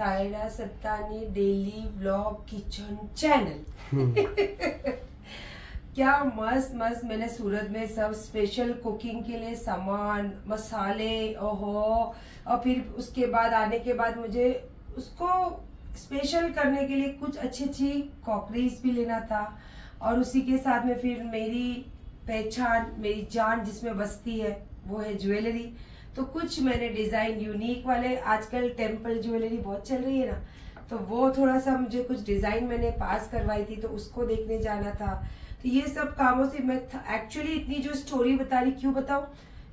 Pathani daily vlog kitchen channel. क्या मस्त मस्त मैंने सूरत में सब स्पेशल कुकिंग के लिए सामान मसाले ओहो। और फिर उसके बाद आने के बाद मुझे उसको स्पेशल करने के लिए कुछ अच्छी अच्छी कॉकरीज भी लेना था। और उसी के साथ में फिर मेरी पहचान मेरी जान जिसमें बसती है वो है ज्वेलरी तो कुछ मैंने डिज़ाइन यूनिक वाले, आजकल टेंपल ज्वेलरी बहुत चल रही है ना तो वो थोड़ा सा मुझे कुछ डिज़ाइन मैंने पास करवाई थी तो उसको देखने जाना था। तो ये सब कामों से मैं एक्चुअली इतनी जो स्टोरी बता रही, क्यों बताऊँ?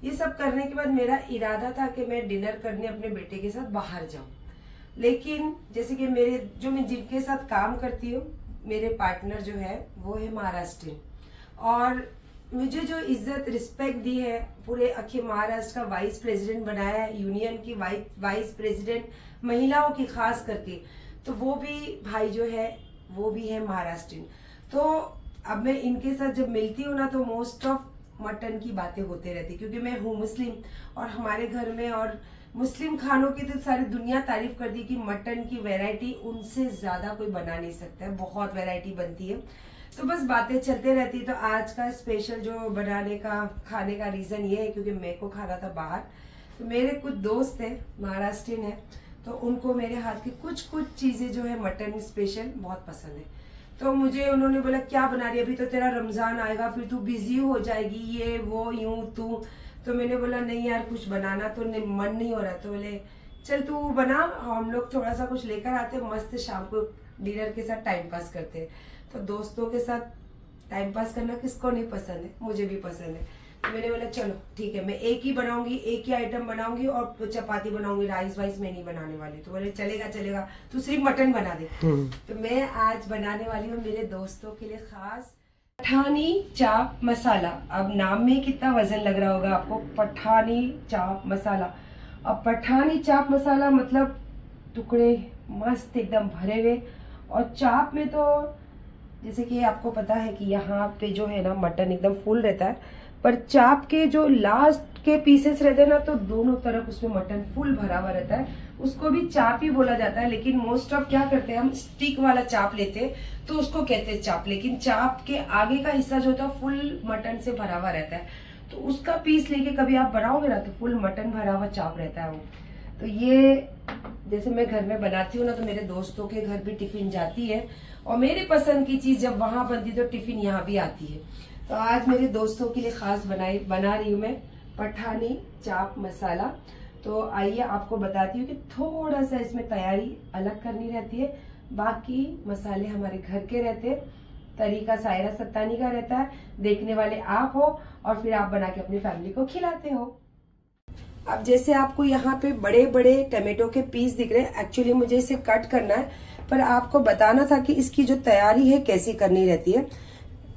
ये सब करने के बाद मेरा इरादा था कि मैं डिनर करने अपने बेटे के साथ बाहर जाऊँ। लेकिन जैसे कि मेरे, जो मैं जिनके साथ काम करती हूँ, मेरे पार्टनर जो है, वो है महाराष्ट्र और मुझे जो इज़्ज़त रिस्पेक्ट दी है पूरे अखिल महाराष्ट्र का वाइस प्रेसिडेंट बनाया है यूनियन की वाइस प्रेसिडेंट महिलाओं की खास करके तो वो भी भाई जो है, वो भी है महाराष्ट्र तो अब मैं इनके साथ जब मिलती हूँ ना तो मोस्ट ऑफ़ मटन की बातें होते रहती क्योंकि मैं हूँ मुस्लिम और हमारे घर में और मुस्लिम खानों की तो सारी दुनिया तारीफ़ कर दी कि मटन की वैरायटी उनसे ज़्यादा कोई बना नहीं सकता है, बहुत वैरायटी बनती है। तो बस बातें चलते रहती तो आज का स्पेशल जो बनाने का, खाने का रीजन ये है, क्योंकि मेरे को खाना था बाहर। तो मेरे कुछ दोस्त है, महाराष्ट्रियन है। तो उनको मेरे हाथ की कुछ कुछ चीज़ें जो है मटन स्पेशल बहुत पसंद है। तो मुझे उन्होंने बोला, क्या बना रही अभी तो तेरा रमज़ान आएगा, फिर तू बिज़ी हो जाएगी, ये, वो, यूँ, तू। तो मैंने बोला, नहीं यार, कुछ बनाना तो मन नहीं हो रहा। तो बोले, चल तू बना, हम लोग थोड़ा सा कुछ लेकर आते मस्त शाम को डिनर के साथ टाइम पास करते तो दोस्तों के साथ टाइम पास करना किसको नहीं पसंद है? मुझे भी पसंद है। तो मैंने बोला चलो ठीक है मैं एक ही बनाऊँगी एक ही आइटम बनाऊँगी और चपाती बनाऊँगी राइस वाइस मैं नहीं बनाने वाली तो बोले चलेगा चलेगा तू सिर्फ़ मटन बना दे। हम्म। तो मैं आज बनाने वाली हूँ मेरे दोस्तों के लिए खास पठानी चाप मसाला। अब नाम में कितना वज़न लग रहा होगा आपको? पठानी चाप मसाला। अब पठानी चाप मसाला मतलब टुकड़े मस्त एकदम भरे हुए। और चाप में तो जैसे कि आपको पता है कि यहाँ पे जो है ना मटन एकदम फुल रहता है, पर चाप के जो लास्ट के पीसेस रहते हैं ना तो दोनों तरफ़ उसमें मटन फुल भरा हुआ रहता है। उसको भी चाप ही बोला जाता है, लेकिन मोस्ट ऑफ़ क्या करते हैं, हम स्टिक वाला चाप लेते हैं तो उसको कहते हैं चाप। लेकिन चाप के आगे का हिस्सा जो होता है फुल मटन से भरा हुआ रहता है। तो उसका पीस लेके कभी आप बनाओगे ना तो फुल मटन भरा हुआ चाप रहता है वो। तो ये, जैसे मैं घर में बनाती हूँ ना तो मेरे दोस्तों के घर भी टिफ़िन जाती है और मेरे पसंद की चीज़ जब वहाँ बनती तो टिफ़िन यहाँ भी आती है। तो आज मेरे दोस्तों के लिए खास बनाई, बना रही हूँ मैं पठानी चाप मसाला। तो आइए आपको बताती हूँ कि थोड़ा सा इसमें तैयारी अलग करनी रहती है। बाकी मसाले हमारे घर के रहते हैं। तरीका सायरा सत्तानी का रहता है। देखने वाले आप हो और फिर आप बना के अपनी फैमिली को खिलाते हो। अब जैसे आपको यहाँ पे बड़े बड़े टमेटो के पीस दिख रहे हैं एक्चुअली मुझे इसे कट करना है। पर आपको बताना था कि इसकी जो तैयारी है, कैसी करनी रहती है।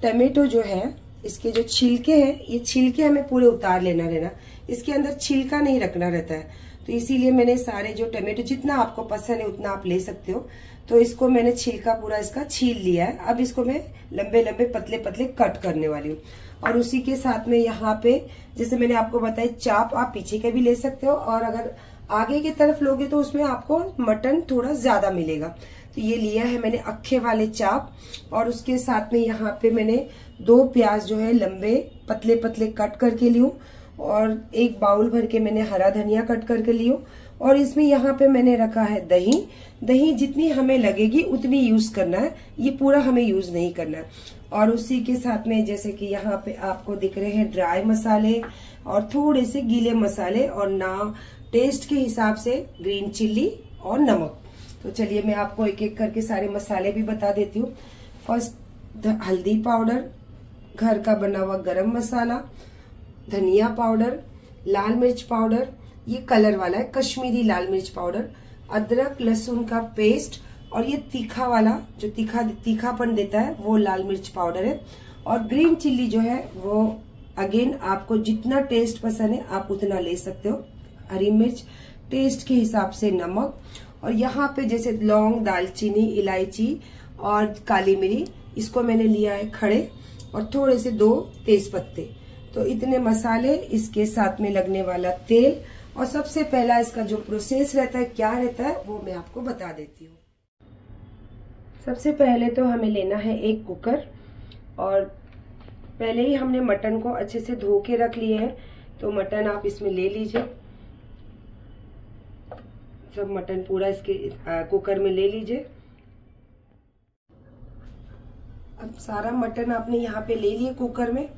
टमेटो जो है, इसके जो छिलके हैं, ये छिलके हमें पूरे उतार लेना रहना। इसके अंदर छिलका नहीं रखना रहता है। तो इसीलिए मैंने सारे जो टमेटो, जितना आपको पसंद है, उतना आप ले सकते हो। तो इसको मैंने छिलका पूरा इसका छील लिया है। अब इसको मैं लंबे लंबे, पतले पतले कट करने वाली हूँ। और उसी के साथ में यहाँ पे, जैसे मैंने आपको बताया, चाप आप पीछे के भी ले सकते हो। और अगर आगे की तरफ़ लोगे तो उसमें आपको मटन थोड़ा ज़्यादा मिलेगा। तो ये लिया है मैंने अखे वाले चाप और उसके साथ में यहाँ पे मैंने दो प्याज जो है लंबे पतले पतले कट करके लियो और एक बाउल भर के मैंने हरा धनिया कट करके लियो और इसमें यहाँ पे मैंने रखा है दही। दही जितनी हमें लगेगी उतनी यूज़ करना है। ये पूरा हमें यूज़ नहीं करना है। और उसी के साथ में जैसे कि यहाँ पे आपको दिख रहे हैं ड्राई मसाले और थोड़े से गीले मसाले और ना टेस्ट के हिसाब से ग्रीन चिल्ली और नमक। तो चलिए मैं आपको एक एक करके सारे मसाले भी बता देती हूँ। फ़र्स्ट हल्दी पाउडर घर का बना हुआ गरम मसाला, धनिया पाउडर लाल मिर्च पाउडर ये कलर वाला है, कश्मीरी लाल मिर्च पाउडर अदरक, लहसुन का पेस्ट और ये तीखा वाला, जो तीखा, तीखापन देता है, वो लाल मिर्च पाउडर है। और ग्रीन चिल्ली जो है, वो अगेन आपको जितना टेस्ट पसंद है, आप उतना ले सकते हो। हरी मिर्च टेस्ट के हिसाब से नमक और यहाँ पे जैसे लौंग, दालचीनी, इलायची और काली मिरी, इसको मैंने लिया है खड़े और थोड़े से दो तेज पत्ते तो इतने मसाले इसके साथ में लगने वाला तेल और सबसे पहला इसका जो प्रोसेस रहता है, क्या रहता है, वो मैं आपको बता देती हूँ। सबसे पहले तो हमें लेना है एक कुकर और पहले ही हमने मटन को अच्छे से धो के रख लिए हैं। तो मटन आप इसमें ले लीजिए। सब मटन पूरा इसके कुकर में ले लीजिए। अब सारा मटन आपने यहाँ पे ले लिया कुकर में।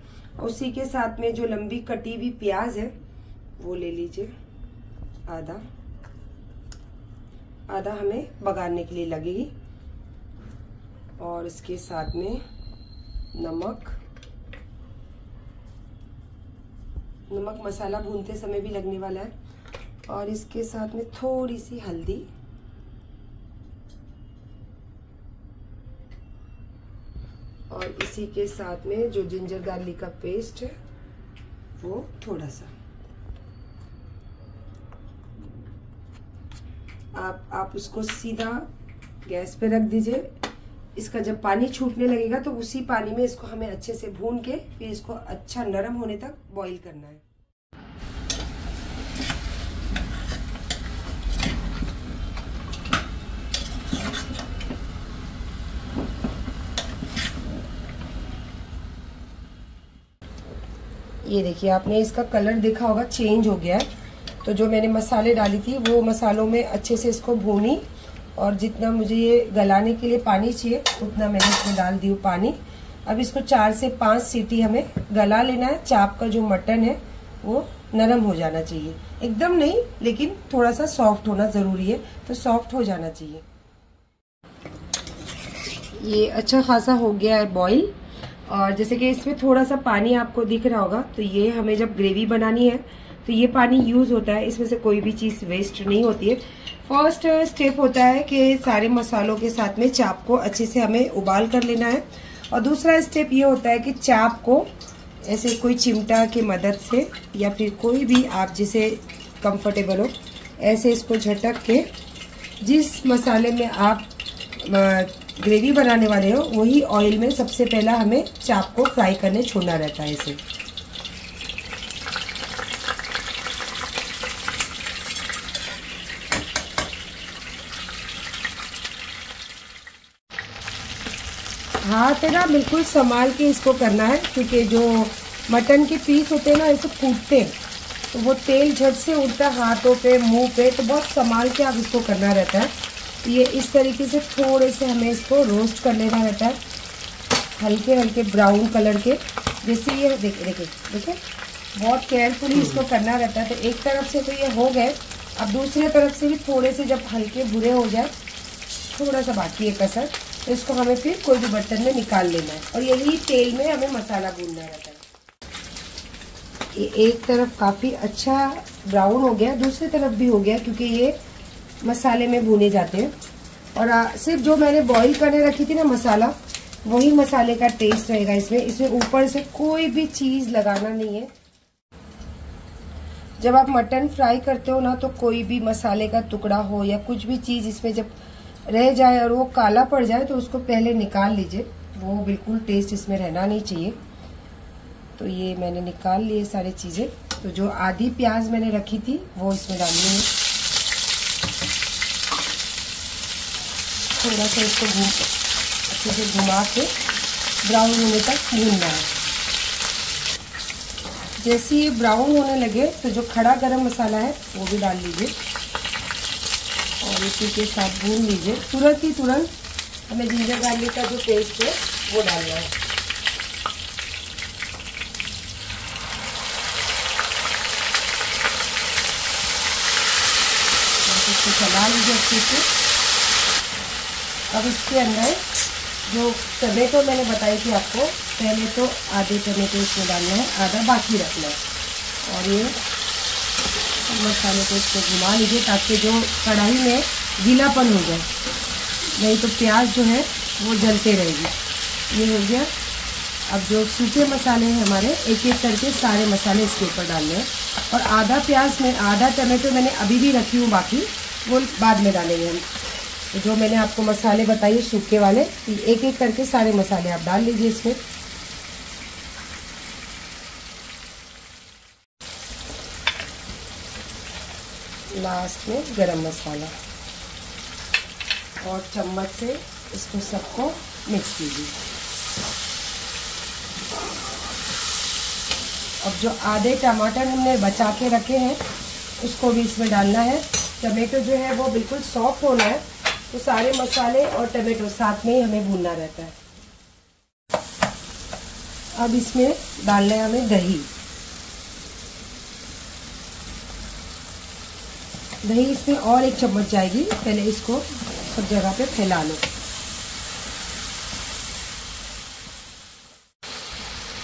उसी के साथ में जो लंबी कटी हुई प्याज है, वो ले लीजिए। आधा। आधा हमें बगाड़ने के लिए लगेगी। और इसके साथ में नमक। नमक मसाला भूनते समय भी लगने वाला है। और इसके साथ में थोड़ी सी हल्दी। और इसी के साथ में जो जिंजर गार्लिक का पेस्ट है, वो थोड़ा सा। आप आप उसको सीधा गैस पे रख दीजिए। इसका जब पानी छूटने लगेगा तो उसी पानी में इसको हमें अच्छे से भून के, फिर इसको अच्छा नरम होने तक बॉईल करना है। ये देखिए, आपने इसका कलर देखा होगा चेंज हो गया है। तो जो मैंने मसाले डाली थी, वो मसालों में अच्छे से इसको भूनी और जितना मुझे ये गलाने के लिए पानी चाहिए, उतना मैंने इसमें डाल दी पानी। अब इसको चार से पाँच सीटी हमें गला लेना है। चाप का जो मटन है, वो नरम हो जाना चाहिए। एकदम नहीं, लेकिन थोड़ा सा सॉफ्ट होना ज़रूरी है तो सॉफ्ट हो जाना चाहिए। ये अच्छा खासा हो गया है बॉईल और जैसे कि इसमें थोड़ा सा पानी आपको दिख रहा होगा तो ये हमें जब ग्रेवी बनानी है तो ये पानी यूज़ होता है। इसमें से कोई भी चीज़ वेस्ट नहीं होती है। फ़र्स्ट स्टेप होता है कि सारे मसालों के साथ में चाप को अच्छे से हमें उबाल कर लेना है। और दूसरा स्टेप ये होता है कि चाप को ऐसे कोई चिमटा की मदद से या फिर कोई भी आप जिसे कंफर्टेबल हो, ऐसे इसको झटक के जिस मसाले में आप ग्रेवी बनाने वाले हो, वही ऑयल में सबसे पहला हमें चाप को फ्राई करने छोड़ना रहता है इसे। हाथ है ना, बिल्कुल संभाल के इसको करना है, क्योंकि जो मटन के पीस होते हैं ना, ऐसे फूटते हैं। तो वो तेल झट से उड़ता हाथों पे, मुँह पे तो बहुत संभाल के आप इसको करना रहता है। ये इस तरीके से थोड़े से हमें इसको रोस्ट कर लेना रहता है। हल्के हल्के ब्राउन कलर के। जैसे ये देखिए देखिए देखिए। बहुत केयरफुली इसको करना रहता है। तो एक तरफ़ से तो ये हो गए। अब दूसरे तरफ़ से भी थोड़े से जब हल्के बुरे हो जाए थोड़ा सा बाकी है कसर तो इसको हमें फिर कोई भी बर्तन में निकाल लेना है। और यही तेल में हमें मसाला भूनना रहता है। ये एक तरफ़ काफ़ी अच्छा ब्राउन हो गया दूसरी तरफ़ भी हो गया क्योंकि ये मसाले में भूने जाते हैं। और आ, सिर्फ़ जो मैंने बॉईल करने रखी थी ना मसाला वही मसाले का टेस्ट रहेगा इसमें। इसमें ऊपर से कोई भी चीज़ लगाना नहीं है। जब आप मटन फ्राई करते हो ना तो कोई भी मसाले का टुकड़ा हो या कुछ भी चीज़ इसमें जब रह जाए और वो काला पड़ जाए तो उसको पहले निकाल लीजिए। वो बिल्कुल टेस्ट इसमें रहना नहीं चाहिए। तो ये मैंने निकाल लिए सारी चीज़ें। तो जो आधी प्याज मैंने रखी थी वो इसमें डालनी है। थोड़ा सा इसको घूम अच्छे से घुमा के ब्राउन होने तक भूनना है जैसे ये ब्राउन होने लगे तो जो खड़ा गरम मसाला है, वो भी डाल लीजिए। और इसी के साथ भून लीजिए। तुरंत ही तुरंत हमें जिंजर गार्लिक का जो पेस्ट है, वो डालना है। चला लीजिए अच्छे से। अब इसके अंदर जो टमेटो मैंने बताई थी आपको, पहले तो आधे टमेटो इसमें डालना है, आधा बाकी रखना है। और ये मसाले को इसको घुमा लीजिए ताकि जो कढ़ाई में गीलापन हो जाए, नहीं तो प्याज जो है वो जलते रहेगी। ये हो गया। अब जो सूखे मसाले हैं हमारे एक एक करके सारे मसाले इसके ऊपर डालने हैं। और आधा प्याज में, आधा टमाटो मैंने अभी भी रखी हूँ बाकी, वो बाद में डालेंगे हम। तो जो मैंने आपको मसाले बताए, सूखे वाले एक एक करके सारे मसाले आप डाल लीजिए इसमें। लास्ट में गरम मसाला। और चम्मच से इसको सबको मिक्स कीजिए। अब जो आधे टमाटर हमने बचा के रखे हैं, उसको भी इसमें डालना है। टमाटो जो है, वो बिल्कुल सॉफ्ट होना है। तो सारे मसाले और टमाटो साथ में ही हमें भूनना रहता है। अब इसमें डालना है हमें दही। दही इसमें और एक चम्मच जाएगी। पहले इसको सब जगह पे फैला लो।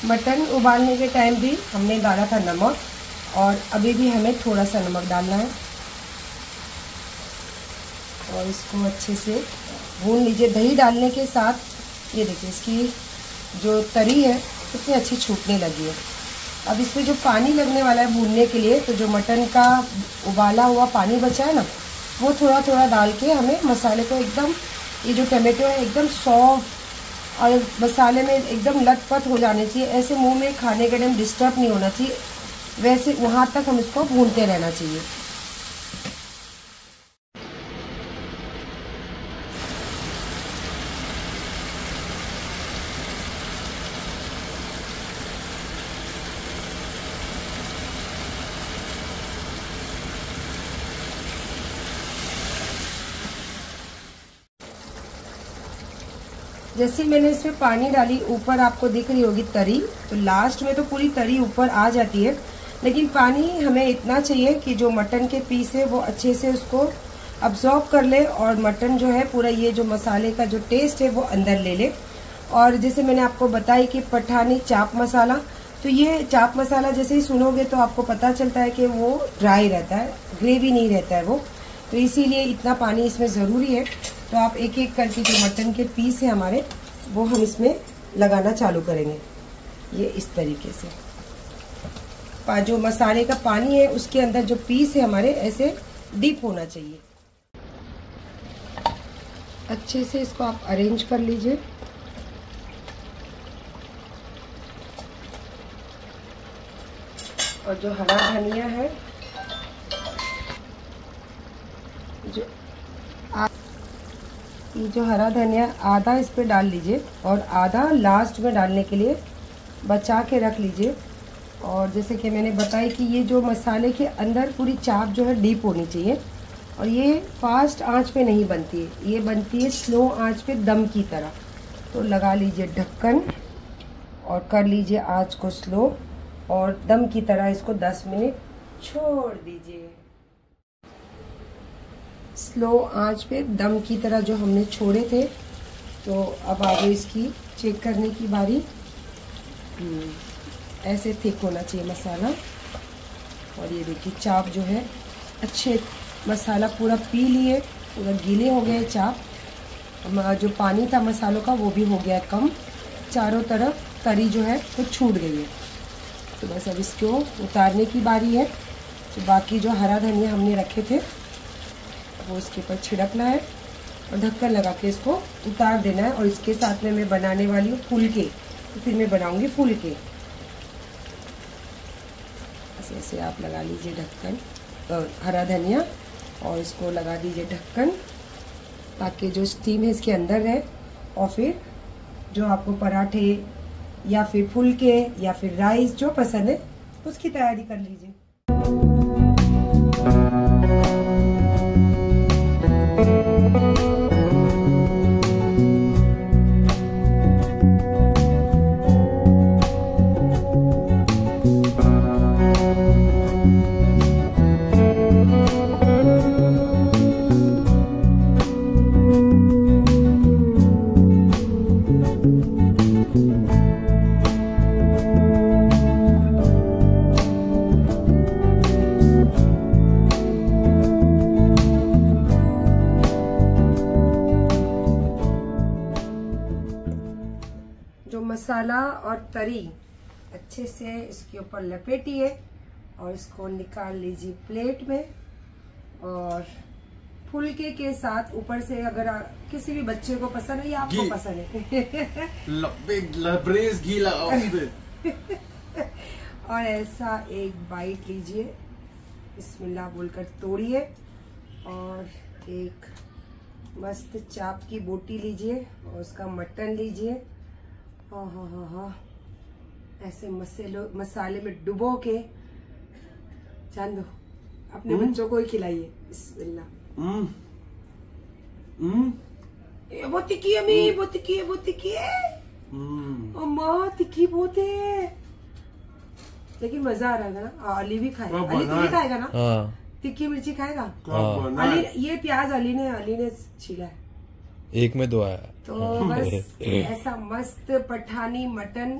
मटन उबालने के टाइम भी हमने डाला था नमक और अभी भी हमें थोड़ा सा नमक डालना है। और इसको अच्छे से भून लीजिए। दही डालने के साथ ये देखिए, इसकी जो तरी है कितनी अच्छी छूटने लगी है। अब इसमें जो पानी लगने वाला है भूनने के लिए तो जो मटन का उबाला हुआ पानी बचा है ना, वो थोड़ा थोड़ा डाल के हमें मसाले को एकदम, ये जो टमेटो है, एकदम सॉफ्ट और मसाले में एकदम लटपट हो जाने चाहिए। ऐसे मुँह में खाने के टाइम डिस्टर्ब नहीं होना चाहिए। वैसे वहाँ तक हम इसको भूनते रहना चाहिए। जैसे मैंने इसमें पानी डाली, ऊपर आपको दिख रही होगी तरी। तो लास्ट में तो पूरी तरी ऊपर आ जाती है। लेकिन पानी हमें इतना चाहिए कि जो मटन के पीस है, वो अच्छे से उसको अब्जॉर्ब कर ले और मटन जो है, पूरा ये जो मसाले का जो टेस्ट है, वो अंदर ले ले। और जैसे मैंने आपको बताई कि पठानी चाप मसाला तो ये चाप मसाला जैसे ही सुनोगे तो आपको पता चलता है कि वो ड्राई रहता है ग्रेवी नहीं रहता है वो। तो इसीलिए इतना पानी इसमें ज़रूरी है। तो आप एक एक करके जो मटन के पीस है हमारे, वो हम इसमें लगाना चालू करेंगे। ये इस तरीके से। जो मसाले का पानी है, उसके अंदर जो पीस है हमारे, ऐसे डीप होना चाहिए। अच्छे से इसको आप अरेंज कर लीजिए। और जो हरा धनिया है, जो ये जो हरा धनिया आधा इस पर डाल लीजिए और आधा लास्ट में डालने के लिए बचा के रख लीजिए। और जैसे कि मैंने बताया कि ये जो मसाले के अंदर पूरी चाप जो है डीप होनी चाहिए। और ये फास्ट आँच पे नहीं बनती है। ये बनती है स्लो आँच पे दम की तरह। तो लगा लीजिए ढक्कन और कर लीजिए आँच को स्लो और दम की तरह इसको 10 मिनट छोड़ दीजिए। स्लो आँच पे दम की तरह जो हमने छोड़े थे तो अब आ आगे इसकी चेक करने की बारी। हम्म, ऐसे थिक होना चाहिए मसाला। और ये देखिए चाप जो है अच्छे मसाला पूरा पी लिए पूरा गीले हो गए चाप। जो पानी था मसालों का वो भी हो गया कम। चारों तरफ़ तरी जो है वो तो छूट गई है। तो बस अब इसको उतारने की बारी है। तो बाकी जो हरा धनिया हमने रखे थे वो इसके ऊपर छिड़कना है और ढक्कन लगा के इसको उतार देना है और इसके साथ में मैं बनाने वाली हूँ फुलके तो फिर मैं बनाऊँगी फुलके ऐसे ऐसे आप लगा लीजिए ढक्कन हरा धनिया और इसको लगा दीजिए ढक्कन, ताकि जो स्टीम है इसके अंदर रहे और फिर जो आपको पराठे या फिर फुलके या फिर राइस जो पसंद है, उसकी तैयारी कर लीजिए। मसाला और तरी अच्छे से इसके ऊपर लपेटिए और इसको निकाल लीजिए प्लेट में और फुलके के साथ ऊपर से अगर आ, किसी भी बच्चे को पसंद है या आपको पसंद है। लबरेज घी लगाओ और ऐसा एक बाइट लीजिए बिस्मिल्लाह बोलकर तोड़िए और एक मस्त चाप की बोटी लीजिए और उसका मटन लीजिए। ऐसे मसालो मसाले में डुबो के जान दो। अपने बच्चों को ही खिलाइए। बिस्मिल्लाह। हम्म। हम्म। बहुत तिखी है अम्मी बहुत तिखी है बहुत तिखी है। हम्म। अम्मा तिखी बहुत है। लेकिन मज़ा आ रहा है ना। हाँ, अली भी खाएगा हाँ, अली तू भी खाएगा ना? हाँ। तिखी मिर्ची खाएगा? अली ये प्याज अली ने अली ने छीला है। एक में दो आया। तो बस ऐसा मस्त पठानी मटन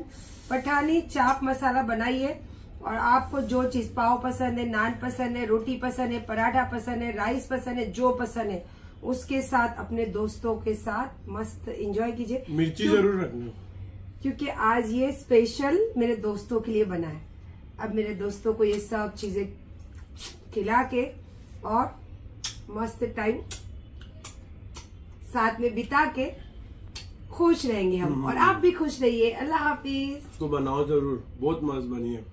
पठानी चाप मसाला बनाइए और आपको जो चीज़ पाव पसंद है नान पसंद है रोटी पसंद है पराठा पसंद है राइस पसंद है जो पसंद है उसके साथ अपने दोस्तों के साथ मस्त एंजॉय कीजिए। मिर्ची ज़रूर रखना क्योंकि आज ये स्पेशल मेरे दोस्तों के लिए बना है। अब मेरे दोस्तों को ये सब चीज़ें खिला के और मस्त टाइम साथ में बिता के खुश रहेंगे हम। और आप भी खुश रहिए। अल्लाह हाफिज। इसको बनाओ ज़रूर। बहुत मस्त बनी है।